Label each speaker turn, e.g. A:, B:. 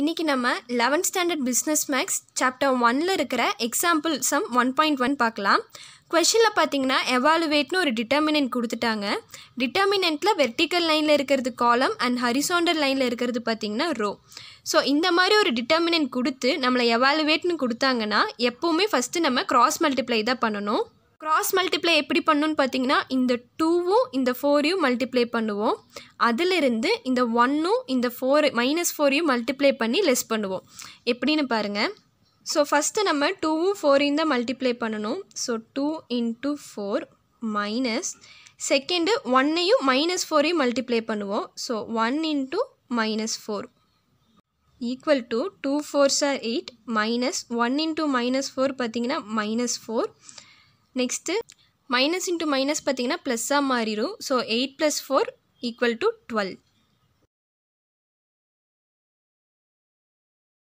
A: இன்றைக்கி நம்ம eleventh standard business maths chapter ஒனில் இருக்கிற example sum one point one பார்க்கலாம். கொஷனில் பார்த்தீங்கன்னா எவாலுவேட்னு ஒரு டிட்டர்மினன்ட் கொடுத்துட்டாங்க. டிட்டர்மினண்ட்டில் வெர்டிக்கல் லைனில் இருக்கிறது காலம் அண்ட் ஹரிசாண்டல் லைனில் இருக்கிறது பார்த்தீங்கன்னா ரோ ஸோ இந்த மாதிரி ஒரு டிட்டர்மினன்ட் கொடுத்து நம்மளை எவாலுவேட்னு கொடுத்தாங்கன்னா எப்போவுமே ஃபஸ்ட்டு நம்ம க்ராஸ் மல்டிப்ளை தான் பண்ணணும். கிராஸ் மல்டிப்ளை எப்படி பண்ணுன்னு பார்த்தீங்கன்னா இந்த டூவும் இந்த ஃபோரையும் மல்டிப்ளை பண்ணுவோம். அதிலிருந்து இந்த ஒன்னும் இந்த ஃபோர் மைனஸ் ஃபோரையும் மல்டிப்ளை பண்ணி லெஸ் பண்ணுவோம். எப்படின்னு பாருங்கள் ஸோ ஃபஸ்ட்டு நம்ம டூவும் ஃபோரையும் தான் மல்டிப்ளை பண்ணணும். So two into four minus second ஒன்னையும் மைனஸ் ஃபோரையும் மல்டிப்ளை பண்ணுவோம். So one into minus four equal to two fours are eight minus one into minus four பார்த்தீங்கன்னா minus four next minus into minus பார்த்தீங்கன்னா ப்ளஸ்ஸாக மாறிடும். So eight plus four equal to twelve